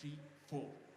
Three, four.